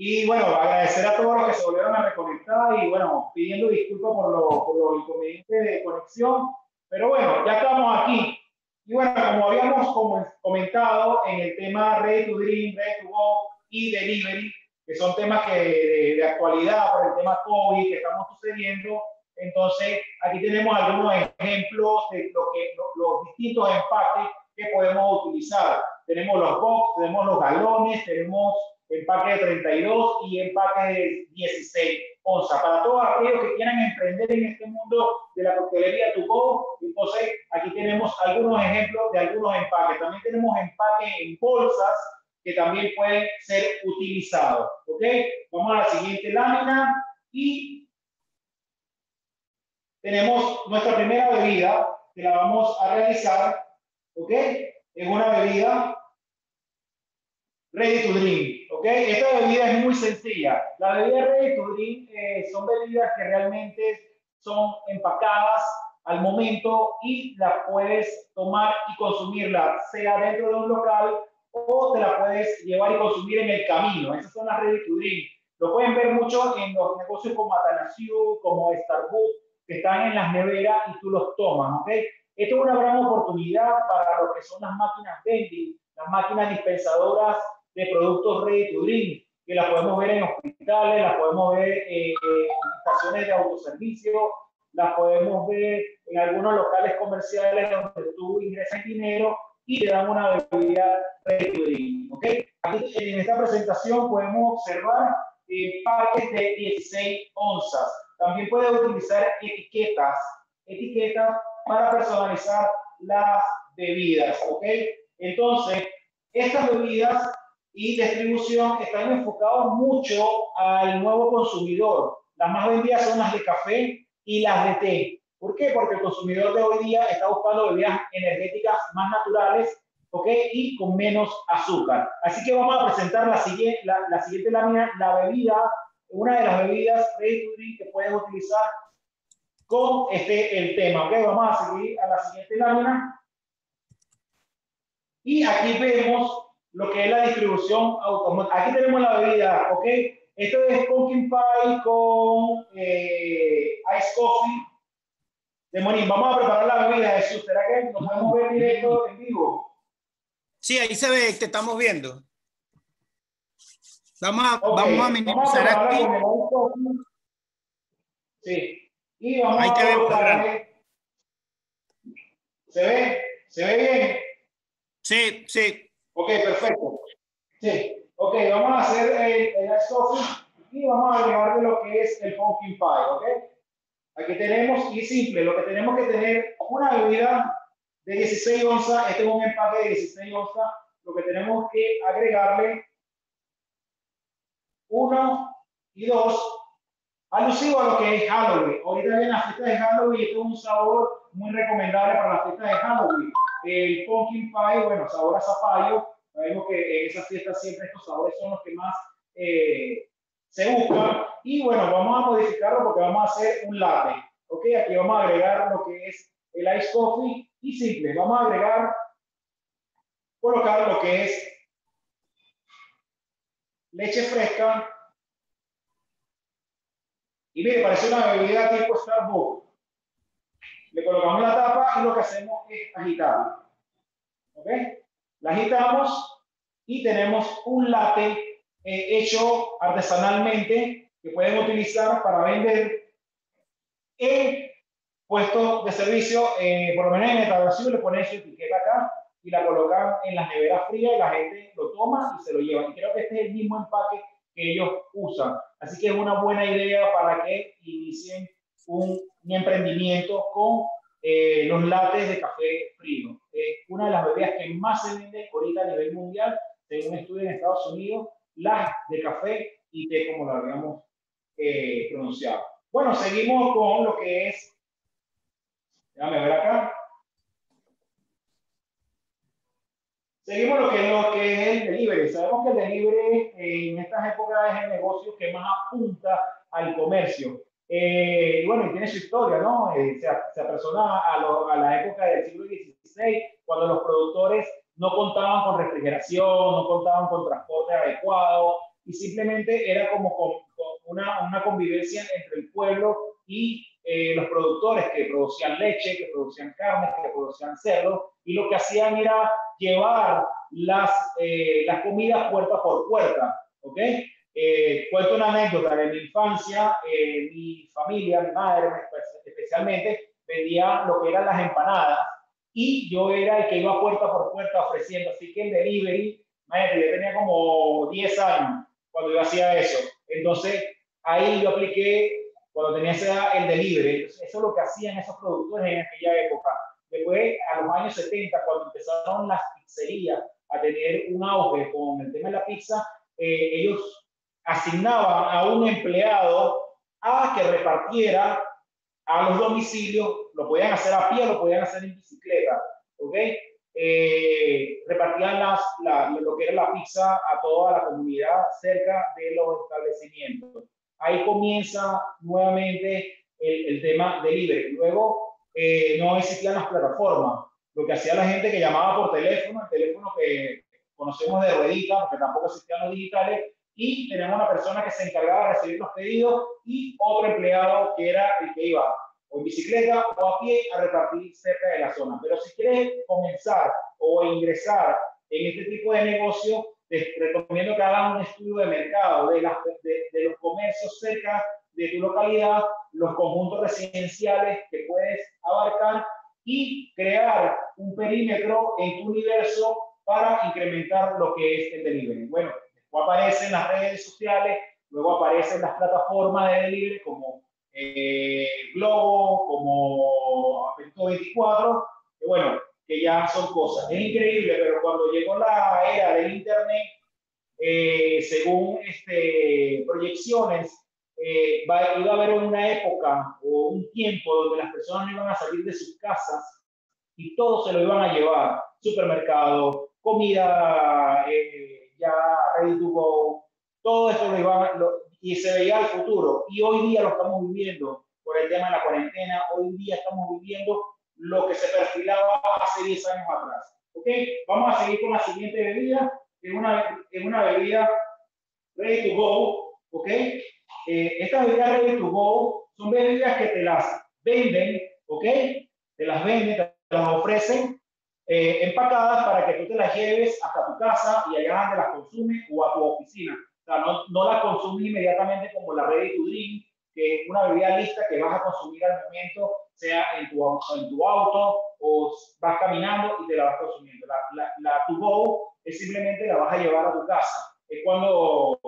Y bueno, agradecer a todos los que se volvieron a reconectar y bueno, pidiendo disculpas por, lo, por los inconvenientes de conexión. Pero bueno, ya estamos aquí. Y bueno, como habíamos comentado en el tema Ready to Dream, Ready to Go y Delivery, que son temas que de, actualidad por el tema COVID que estamos sucediendo, entonces aquí tenemos algunos ejemplos de lo que, los distintos empaques que podemos utilizar. Tenemos los box, tenemos los galones, tenemos empaque de 32 y empaque de 16 onzas. Para todos aquellos que quieran emprender en este mundo de la coctelería to entonces aquí tenemos algunos ejemplos de algunos empaques. También tenemos empaques en bolsas que también pueden ser utilizados. ¿Ok? Vamos a la siguiente lámina y tenemos nuestra primera bebida que la vamos a realizar. ¿Ok? Es una bebida ready to drink. ¿ok? Esta bebida es muy sencilla. La bebida ready to drink eh, son bebidas que realmente son empacadas al momento y las puedes tomar y consumirla, sea dentro de un local o te la puedes llevar y consumir en el camino. Esas son las ready to drink. Lo pueden ver mucho en los negocios como Atanasio, como Starbucks, que están en las neveras y tú los tomas, ¿ok? Esto es una gran oportunidad para lo que son las máquinas vending, las máquinas dispensadoras de productos ready to drink, que las podemos ver en hospitales, las podemos ver en estaciones de autoservicio, las podemos ver en algunos locales comerciales donde tú ingresas dinero y te dan una bebida ready to drink. ¿okay? Aquí en esta presentación podemos observar eh, de 16 onzas. También puedes utilizar etiquetas, etiquetas para personalizar las bebidas. ¿ok? Entonces, estas bebidas y distribución están enfocados mucho al nuevo consumidor. Las más vendidas son las de café y las de té. ¿Por qué? Porque el consumidor de hoy día está buscando bebidas energéticas más naturales ¿ok? y con menos azúcar. Así que vamos a presentar la siguiente, la, la siguiente lámina, la bebida, una de las bebidas ready to drink que puedes utilizar con este el tema. ¿ok? Vamos a seguir a la siguiente lámina. Y aquí vemos lo que es la distribución automática. Aquí tenemos la bebida, ¿ok? Esto es pumpkin pie con eh, ice coffee. De Monín, vamos a preparar la bebida, Jesús. ¿Será que nos podemos ver directo en vivo? Sí, ahí se ve, te estamos viendo. Vamos a, vamos a minimizar aquí. Sí. Y vamos ahí te vemos, ¿Se ve? ¿Se ve bien? Sí, sí. Ok, perfecto. Sí, ok, vamos a hacer el, el ice y vamos a agregarle lo que es el pumpkin pie, ok. Aquí tenemos, y simple, lo que tenemos que tener una bebida de 16 onzas, este es un empaque de 16 onzas, lo que tenemos que agregarle uno y dos, alusivo a lo que es Halloween. Ahorita viene la fiesta de Halloween y esto es un sabor muy recomendable para la fiesta de Halloween. El pumpkin pie, bueno, sabor a zapallo. Sabemos que en esas fiestas siempre estos sabores son los que más eh, se buscan. Y bueno, vamos a modificarlo porque vamos a hacer un latte. Ok, aquí vamos a agregar lo que es el ice coffee y simple. Vamos a agregar, colocar lo que es leche fresca. Y mire, parece una bebida tipo Starbucks le colocamos la tapa y lo que hacemos es agitarla. ¿Ok? La agitamos y tenemos un latte eh, hecho artesanalmente que pueden utilizar para vender en puestos de servicio, eh, por lo menos en el le ponen su etiqueta acá y la colocan en las neveras frías y la gente lo toma y se lo lleva. Y creo que este es el mismo empaque que ellos usan. Así que es una buena idea para que inicien un, emprendimiento con eh, los lates de café frío. Es una de las bebidas que más se vende ahorita a nivel mundial, según un estudio en Estados Unidos, las de café y té, como lo habíamos eh, pronunciado. Bueno, seguimos con lo que es, déjame ver acá. Seguimos lo que, lo que es el delivery. Sabemos que el delivery en estas épocas es el negocio que más apunta al comercio. Eh, y bueno, y tiene su historia, ¿no? Eh, se, se apersona a, a, la época del siglo XVI, cuando los productores no contaban con refrigeración, no contaban con transporte adecuado, y simplemente era como una, una convivencia entre el pueblo y eh, los productores que producían leche, que producían carne, que producían cerdo, y lo que hacían era llevar las, eh, las comidas puerta por puerta, ¿ok? Eh, cuento una anécdota de mi infancia, mi familia, mi madre especialmente, vendía lo que eran las empanadas, y yo era el que iba puerta por puerta ofreciendo, así que el delivery, madre, yo tenía como 10 años cuando yo hacía eso, entonces ahí yo apliqué cuando tenía esa edad, el delivery. eso es lo que hacían esos productores en aquella época. Después, a los años 70, cuando empezaron las pizzerías a tener un auge con el tema de la pizza, eh, ellos asignaban a un empleado a que repartiera a los domicilios, lo podían hacer a pie, lo podían hacer en bicicleta, ¿ok? Eh, repartían las, lo que era la pizza a toda la comunidad cerca de los establecimientos ahí comienza nuevamente el, el tema delivery. Luego eh, no existían las plataformas. Lo que hacía la gente que llamaba por teléfono, el teléfono que conocemos de ruedita, porque tampoco existían los digitales, y teníamos una persona que se encargaba de recibir los pedidos y otro empleado que era el que iba o en bicicleta o a pie a repartir cerca de la zona. Pero si quieres comenzar o ingresar en este tipo de negocio, te recomiendo que hagan un estudio de mercado de, las, de, los comercios cerca de tu localidad, los conjuntos residenciales que puedes abarcar y crear un perímetro en tu universo para incrementar lo que es el delivery. Bueno, aparecen las redes sociales, luego aparecen las plataformas de delivery como eh, Globo, como Apetito 24, que bueno, que ya son cosas. Es increíble, pero cuando llegó la era del Internet, eh, según este, proyecciones, eh, va, iba a haber una época o un tiempo donde las personas no iban a salir de sus casas y todo se lo iban a llevar, supermercado, comida eh, ya ready to go, todo esto lo lo, y se veía al futuro. Y hoy día lo estamos viviendo por el tema de la cuarentena, hoy día estamos viviendo lo que se perfilaba hace 10 años atrás. ¿Ok? Vamos a seguir con la siguiente bebida. Es una, es una bebida ready to go. ¿Ok? Eh, estas bebidas ready to go son bebidas que te las venden, ¿ok? Te las venden, te las ofrecen eh, empacadas para que tú te las lleves hasta tu casa y allá donde las consumes o a tu oficina. O sea, no, no las consumes inmediatamente como la ready to drink, que es una bebida lista que vas a consumir al momento sea en tu, en tu auto o vas caminando y te la vas consumiendo. La, la, la to go es simplemente la vas a llevar a tu casa. Es cuando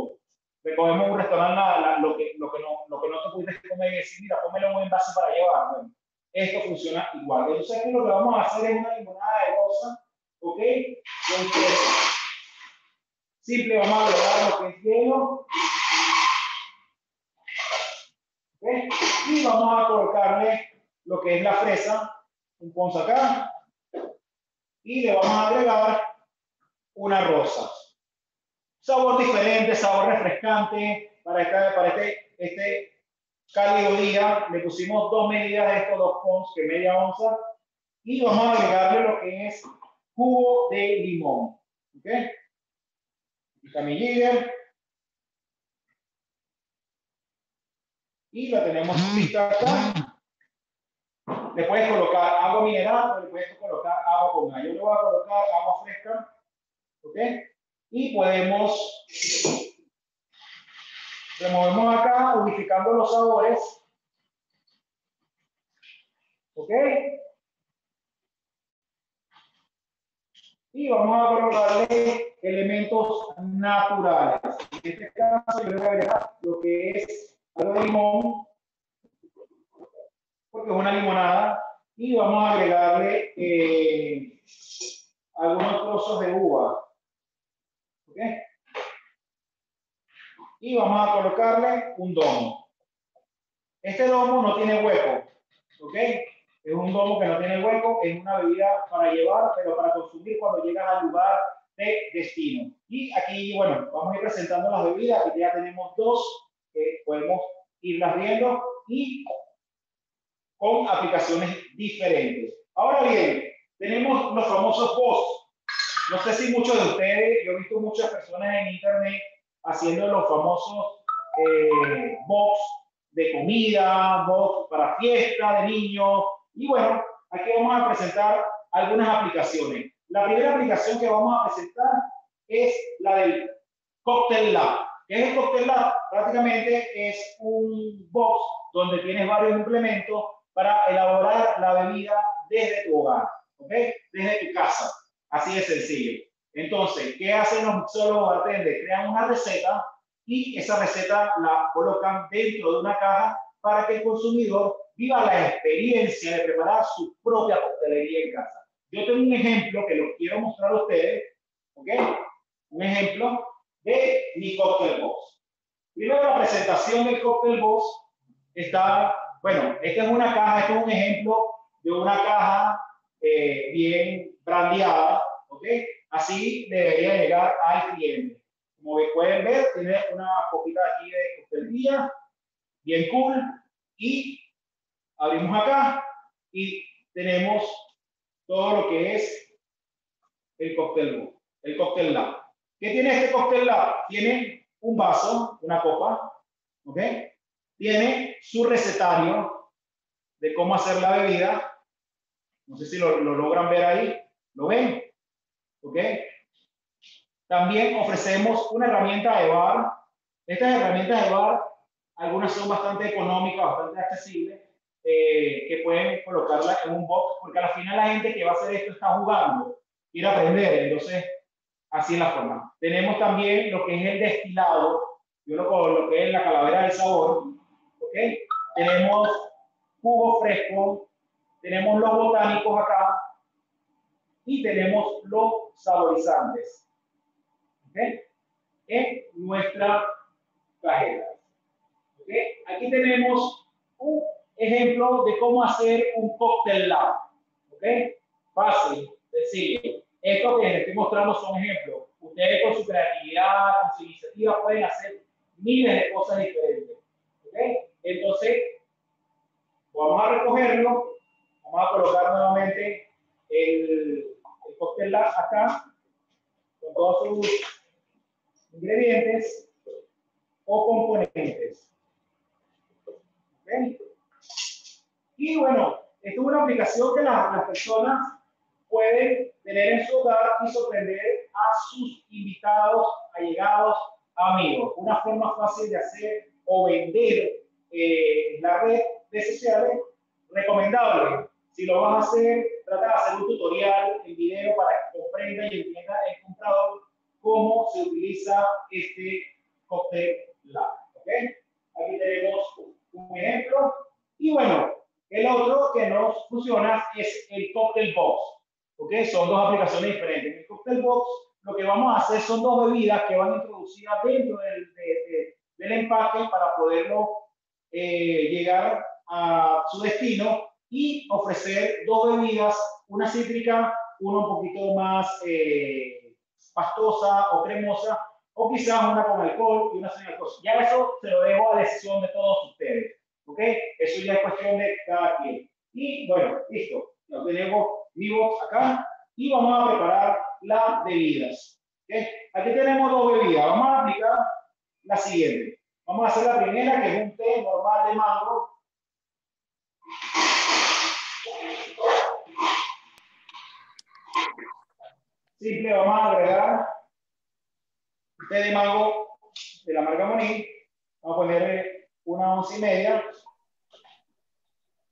recogemos un restaurante lo, que, lo, que no, lo que no te pudiste comer y decir, mira, pómelo en un envase para llevar. Bueno, esto funciona igual. Entonces aquí lo que vamos a hacer es una limonada de rosa, ¿ok? Entonces, simple, vamos a agregar lo que es hielo. ¿okay? Y vamos a colocarle lo que es la fresa, un ponce acá, y le vamos a agregar una rosa. Sabor diferente, sabor refrescante, para, este, para este, este día le pusimos dos medidas de estos dos pons, que media onza, y vamos a agregarle lo que es jugo de limón. ¿Ok? Y la tenemos lista acá. Le puedes colocar agua mineral o le puedes colocar agua con gas. Yo le voy a colocar agua fresca. ¿Ok? Y podemos removemos acá unificando los sabores. ¿Ok? Y vamos a colocarle elementos naturales. En este caso yo voy a agregar lo que es algo de limón, porque es una limonada, y vamos a agregarle eh, algunos trozos de uva. ¿Ok? Y vamos a colocarle un domo. Este domo no tiene hueco. ¿Ok? Es un domo que no tiene hueco, es una bebida para llevar, pero para consumir cuando llegas al lugar de destino. Y aquí, bueno, vamos a ir presentando las bebidas. Aquí ya tenemos dos que podemos irlas viendo y con aplicaciones diferentes. Ahora bien, tenemos los famosos posts. No sé si muchos de ustedes, yo he visto muchas personas en internet haciendo los famosos eh, box de comida, box para fiesta de niños. Y bueno, aquí vamos a presentar algunas aplicaciones. La primera aplicación que vamos a presentar es la del Cocktail Lab. ¿Qué es el Cocktail Lab? Prácticamente es un box donde tienes varios implementos para elaborar la bebida desde tu hogar, ¿ok? Desde tu casa. Así de sencillo. Entonces, ¿qué hacen los mixólogos bartenders? Crean una receta y esa receta la colocan dentro de una caja para que el consumidor viva la experiencia de preparar su propia coctelería en casa. Yo tengo un ejemplo que lo quiero mostrar a ustedes, ¿ok? Un ejemplo de mi cocktail box. Primero la presentación del cocktail box está, bueno, esta es una caja, este es un ejemplo de una caja eh, bien brandeada, ¿ok? Así debería llegar al cliente. Como pueden ver, tiene una poquita aquí de coctelería, bien cool, y abrimos acá y tenemos todo lo que es el cóctel, el cóctel lab. ¿Qué tiene este cóctel lab? Tiene un vaso, una copa, ¿ok? Tiene su recetario de cómo hacer la bebida. No sé si lo, lo logran ver ahí. ¿Lo ven? ¿Ok? También ofrecemos una herramienta de bar. Estas herramientas de bar, algunas son bastante económicas, bastante accesibles, eh, que pueden colocarla en un box, porque al final la gente que va a hacer esto está jugando, quiere aprender, entonces así es la forma. Tenemos también lo que es el destilado, yo lo, lo que es la calavera del sabor, ¿ok? Tenemos jugo fresco, tenemos los botánicos acá, y tenemos los saborizantes ¿okay? en nuestra cajeta. ¿okay? Aquí tenemos un ejemplo de cómo hacer un cóctel lab. Fácil, sencillo. Esto que les estoy mostrando son ejemplos. Ustedes con su creatividad, con su iniciativa pueden hacer miles de cosas diferentes. Entonces, vamos a recogerlo, vamos a colocar nuevamente el, el acá con todos sus ingredientes o componentes. Y bueno, esto es una aplicación que las personas pueden tener en su hogar y sorprender a sus invitados, allegados, amigos. Una forma fácil de hacer o vender eh, la red de sociales recomendable. Si lo vas a hacer, trata de hacer un tutorial en video para que comprenda y entienda el comprador cómo se utiliza este cóctel lab. ¿okay? Aquí tenemos un ejemplo. Y bueno, el otro que nos funciona es el cocktail box. ¿okay? Son dos aplicaciones diferentes. En el cocktail box lo que vamos a hacer son dos bebidas que van introducidas dentro del, del empaque para poderlo eh, llegar a su destino y ofrecer dos bebidas, una cítrica, una un poquito más eh, pastosa o cremosa, o quizás una con alcohol y una sin alcohol. Ya eso se lo dejo a decisión de todos ustedes. ¿Ok? Eso ya es cuestión de cada quien. Y bueno, listo. Ya tenemos vivos acá y vamos a preparar las bebidas. ¿Okay? Aquí tenemos dos bebidas. Vamos a aplicar la siguiente. Vamos a hacer la primera, que es un té normal de mango. Simple, vamos a agregar té de mango de la marca Moni. Vamos a ponerle una once y media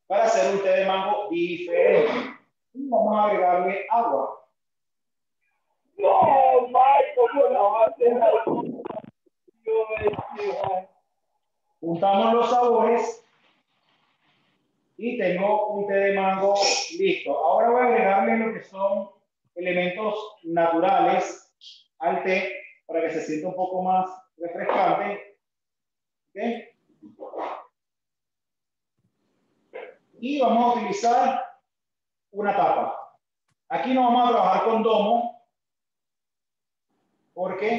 para hacer un té de mango diferente. Y vamos a agregarle agua. No, Juntamos los sabores y tengo un té de mango listo. Ahora voy a agregarle lo que son elementos naturales al té para que se sienta un poco más refrescante. Y vamos a utilizar una tapa. Aquí no vamos a trabajar con domo porque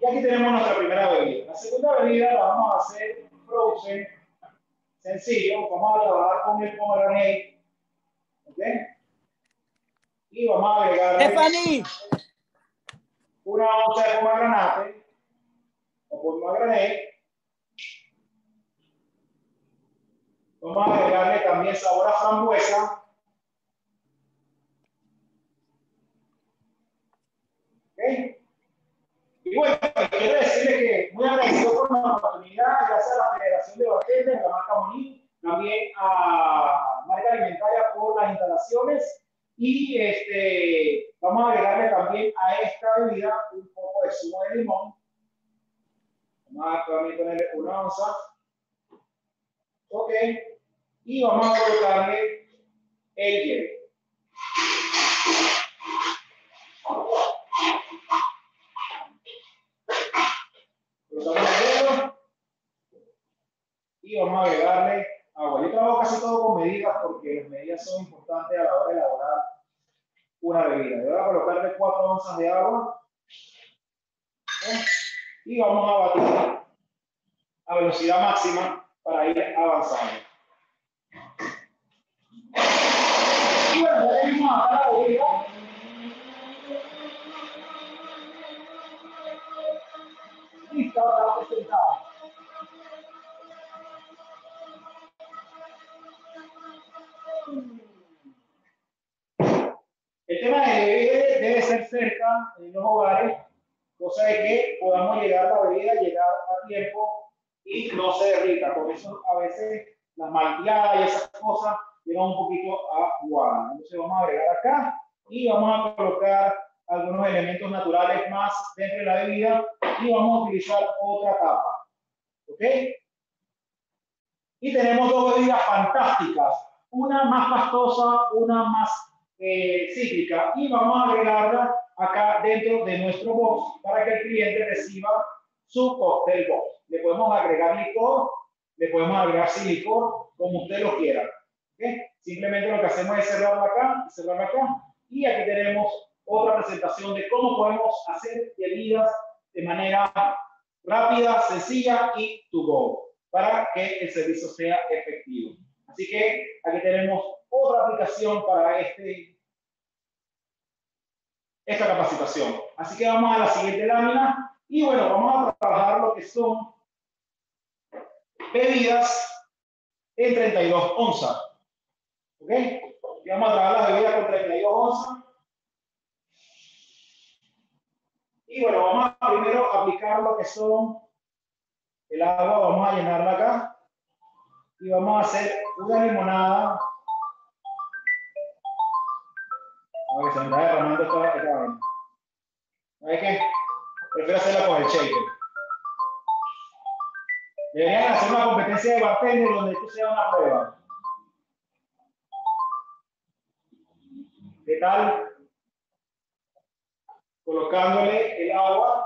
y aquí tenemos nuestra primera bebida. La segunda bebida la vamos a hacer frozen, sencillo. Vamos a trabajar con el pomegranate. ¿Ok? Y vamos a agregar Stephanie. una onza de pomegranate o pomegranate. Vamos a agregarle también sabor a frambuesa. ¿Okay? Y bueno, quiero decirle que muy agradecido por la oportunidad, gracias a la Federación de Bartenders, la marca Moni, también a Marca Alimentaria por las instalaciones y este, vamos a agregarle también a esta bebida un poco de zumo de limón. Vamos a ponerle una onza. Ok. Y vamos a colocarle el hielo. Colocamos el hielo. Y vamos a agregarle agua. Yo trabajo casi todo con medidas porque las medidas son importantes a la hora de elaborar una bebida. Yo voy a colocarle 4 onzas de agua y vamos a batir a velocidad máxima para ir avanzando. Y bueno, ya la bebida. Lista para presentar. El tema de bebida debe ser cerca en los hogares, cosa de que podamos llegar a la bebida, llegar a tiempo y no se derrita. Por eso a veces las malteadas y esas cosas llegan un poquito a guardar. Entonces vamos a agregar acá y vamos a colocar algunos elementos naturales más dentro de la bebida y vamos a utilizar otra capa. ¿Ok? Y tenemos dos bebidas fantásticas, una más pastosa, una más eh, cíclica y vamos a agregarla acá dentro de nuestro box para que el cliente reciba su cóctel box. Le podemos agregar licor, le podemos agregar sin licor, como usted lo quiera. Simplemente lo que hacemos es cerrarlo acá, cerrarlo acá y aquí tenemos otra presentación de cómo podemos hacer bebidas de manera rápida, sencilla y to go para que el servicio sea efectivo. Así que aquí tenemos otra aplicación para este, esta capacitación. Así que vamos a la siguiente lámina y bueno, vamos a trabajar lo que son bebidas en 32 onzas. ¿Ok? Y vamos a trabajar las bebidas con 32 onzas. Y bueno, vamos a primero aplicar lo que son el agua, vamos a llenarla acá y vamos a hacer una limonada. Ver, se me está derramando esta vaina. ¿Sabes qué? Prefiero hacerla con el shaker. Deberían hacer una competencia de bartender donde esto sea una prueba. ¿Qué tal? Colocándole el agua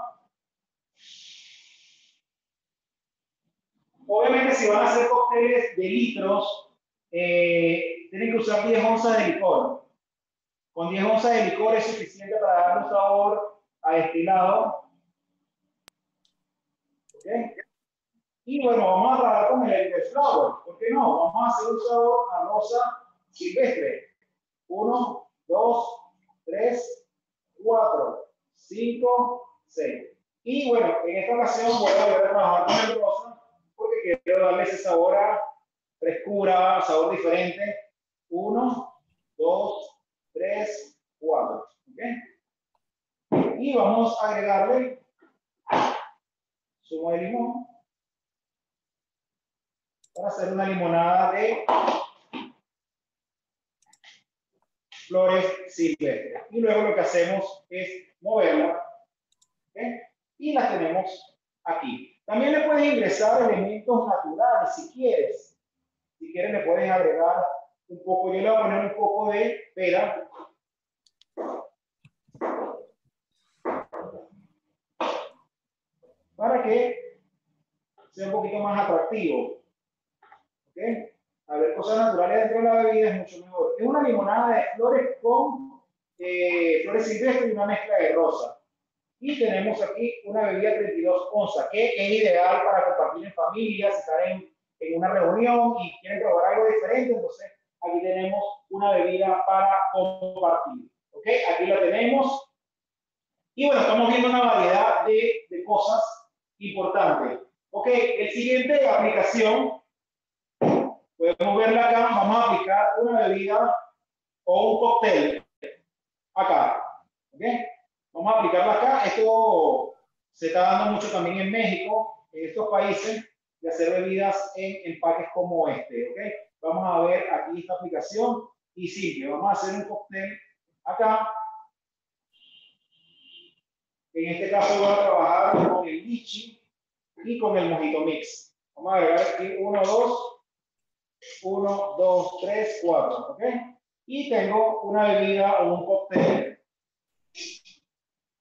Obviamente, si van a hacer cócteles de litros, eh, tienen que usar 10 onzas de licor. Con 10 onzas de licor es suficiente para dar un sabor a destilado. ¿Okay? Y bueno, vamos a trabajar con el, el flower. ¿Por qué no? Vamos a hacer un sabor a rosa silvestre. 1, 2, 3, 4, 5, 6. Y bueno, en esta ocasión voy a volver a trabajar con el rosa porque quiero darle ese sabor a frescura, sabor diferente. Uno, dos, tres, cuatro. Y vamos a agregarle zumo de limón para hacer una limonada de flores silvestres. Y luego lo que hacemos es moverla. Y la tenemos aquí. También le puedes ingresar elementos naturales si quieres. Si quieres le puedes agregar un poco, yo le voy a poner un poco de pera. Para que sea un poquito más atractivo. ¿Ok? A ver, cosas naturales dentro de la bebida es mucho mejor. Es una limonada de flores con eh, flores silvestres y una mezcla de rosa. Y tenemos aquí una bebida 32 onzas, que es ideal para compartir en familia, si están en, en una reunión y quieren probar algo diferente, entonces aquí tenemos una bebida para compartir. ¿Ok? Aquí la tenemos. Y bueno, estamos viendo una variedad de, de cosas importante. Ok, el siguiente aplicación, podemos verla acá, vamos a aplicar una bebida o un cóctel acá. ¿Ok? Vamos a aplicarla acá. Esto se está dando mucho también en México, en estos países, de hacer bebidas en empaques como este. ¿Ok? Vamos a ver aquí esta aplicación y simple. Vamos a hacer un cóctel acá. En este caso voy a trabajar con el lichi y con el mojito mix. Vamos a agregar aquí 1, 2, 1, 2, 3, 4. ¿Ok? Y tengo una bebida o un cóctel.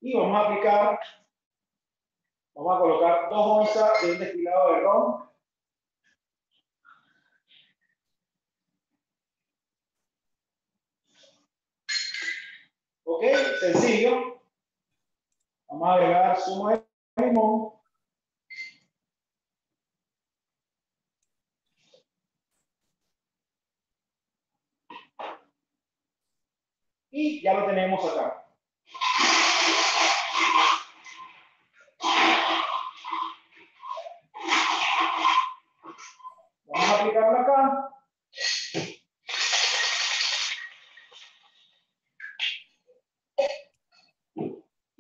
Y vamos a aplicar, vamos a colocar 2 onzas de un destilado de ron. Ok, sencillo. Vamos a agregar zumo de limón. Y ya lo tenemos acá. Vamos a aplicarlo acá.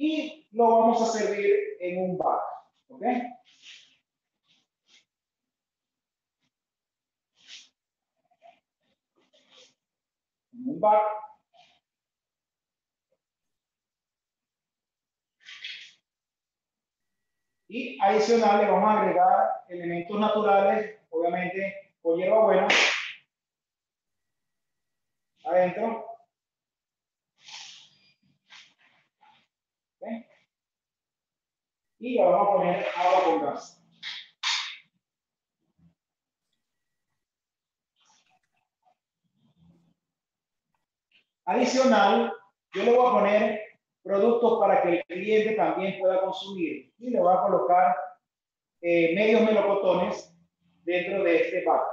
Y lo vamos a servir en un bar. ¿Ok? En un bar. Y adicional le vamos a agregar elementos naturales, obviamente con hierbabuena, adentro. Y le vamos a poner agua con gas. Adicional, yo le voy a poner productos para que el cliente también pueda consumir. Y le voy a colocar eh, medios melocotones dentro de este pack.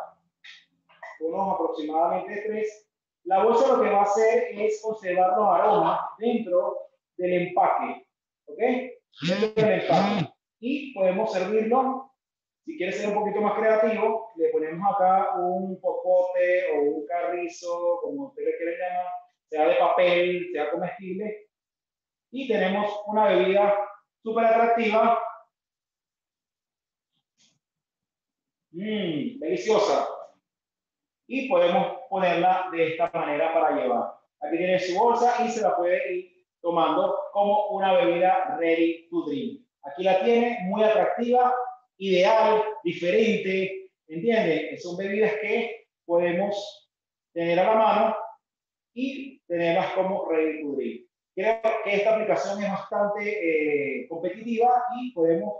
Unos aproximadamente tres. La bolsa lo que va a hacer es conservar los aromas dentro del empaque. ¿Ok? Dentro del empaque. Y podemos servirlo. Si quiere ser un poquito más creativo, le ponemos acá un popote o un carrizo, como usted le quiere llamar, sea de papel, sea comestible, y tenemos una bebida súper atractiva. Mmm, deliciosa. Y podemos ponerla de esta manera para llevar. Aquí tiene su bolsa y se la puede ir tomando como una bebida ready to drink. Aquí la tiene, muy atractiva, ideal, diferente, ¿entiende? Son bebidas que podemos tener a la mano y tenerlas como ready to drink. Creo que esta aplicación es bastante eh, competitiva y podemos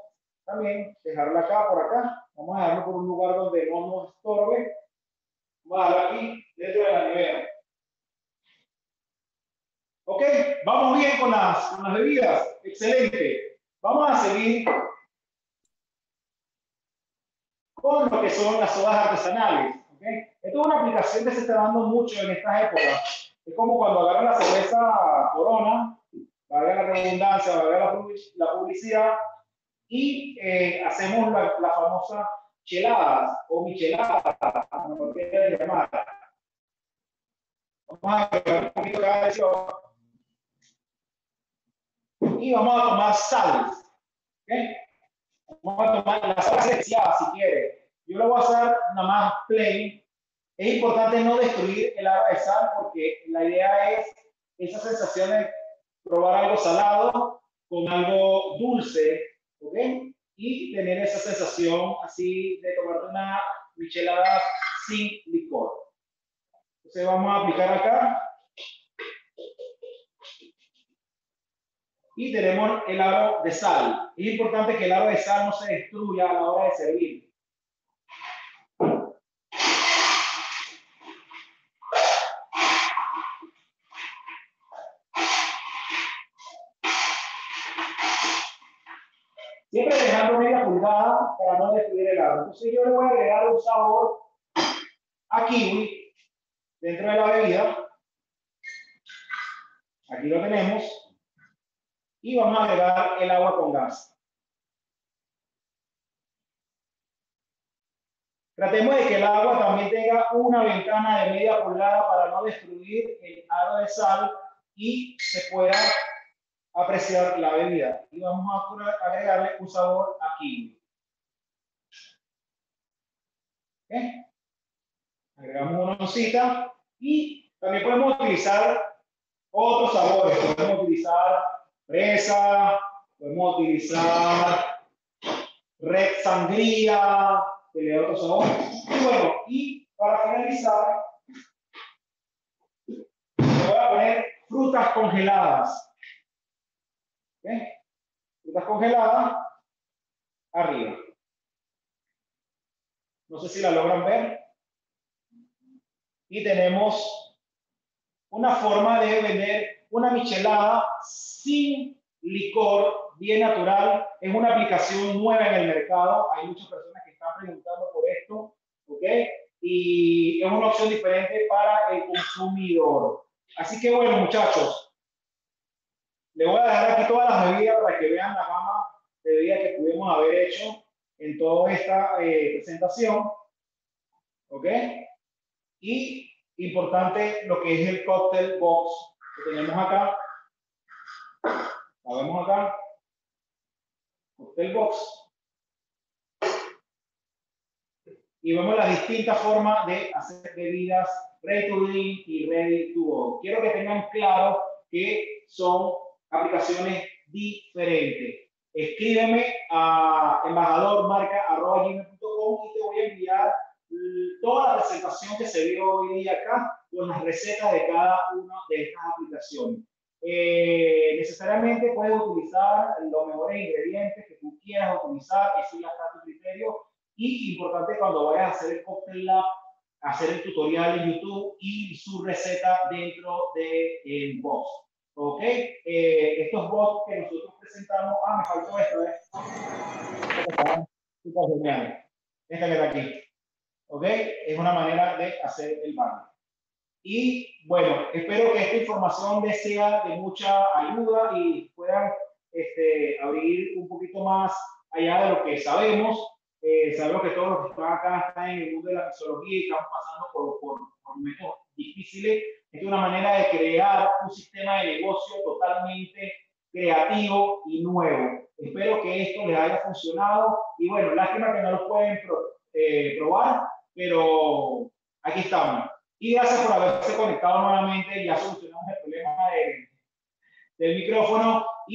también dejarla acá, por acá. Vamos a dejarlo por un lugar donde no nos estorbe. Vamos a dejarlo aquí, dentro de la nevera. Ok, vamos bien con las, con las bebidas. Excelente. Vamos a seguir con lo que son las sodas artesanales. ¿okay? Esto es una aplicación que se está dando mucho en estas épocas. Es como cuando agarran la cerveza Corona, valga la redundancia, valga la, publicidad, y eh, hacemos la, la, famosa cheladas o micheladas, como quieran llamar. Vamos a agregar un poquito cada vez y vamos a tomar sal. ¿okay? Vamos a tomar la sal especial si quiere. Yo lo voy a hacer nada más plain. Es importante no destruir el agua de sal porque la idea es esa sensación de probar algo salado con algo dulce, ¿ok? Y tener esa sensación así de tomar una michelada sin licor. Entonces vamos a aplicar acá. y tenemos el aro de sal. Es importante que el aro de sal no se destruya a la hora de servir. Siempre dejando media pulgada para no destruir el aro. Entonces yo le voy a agregar un sabor a kiwi dentro de la bebida. Aquí lo tenemos y vamos a agregar el agua con gas. Tratemos de que el agua también tenga una ventana de media pulgada para no destruir el aro de sal y se pueda apreciar la bebida. Y vamos a agregarle un sabor aquí. Agregamos una oncita y también podemos utilizar otros sabores. Podemos utilizar fresa, podemos utilizar red sangría, que le da otro sabor. Y bueno, y para finalizar, voy a poner frutas congeladas. Frutas congeladas arriba. No sé si la logran ver. Y tenemos una forma de vender una michelada sin licor, bien natural. Es una aplicación nueva en el mercado. Hay muchas personas que están preguntando por esto. ¿Ok? Y es una opción diferente para el consumidor. Así que bueno, muchachos, le voy a dejar aquí todas las bebidas para que vean la gama de bebidas que pudimos haber hecho en toda esta eh, presentación. ¿Ok? Y importante lo que es el cocktail box que tenemos acá. La vemos acá. Cocktail box. Y vemos las distintas formas de hacer bebidas ready to drink y ready to go. Quiero que tengan claro que son aplicaciones diferentes. Escríbeme a embajadormarca.com y te voy a enviar toda la presentación que se vio hoy día acá con las recetas de cada una de estas aplicaciones. Eh, necesariamente puedes utilizar los mejores ingredientes que tú quieras utilizar, eso ya está a tu criterio. Y importante cuando vayas a hacer el cocktail lab, hacer el tutorial en YouTube y su receta dentro del de box. ¿Ok? Eh, estos bots que nosotros presentamos, ah, me faltó esto, ¿eh? Esta que está aquí. ¿Ok? Es una manera de hacer el baño. Y bueno, espero que esta información les sea de mucha ayuda y puedan este, abrir un poquito más allá de lo que sabemos. Eh, sabemos que todos los que están acá están en el mundo de la mixología y estamos pasando por, por, por momentos difíciles es una manera de crear un sistema de negocio totalmente creativo y nuevo. Espero que esto les haya funcionado y bueno, lástima que no lo pueden eh, probar, pero aquí estamos. Y gracias por haberse conectado nuevamente, ya solucionamos el problema del micrófono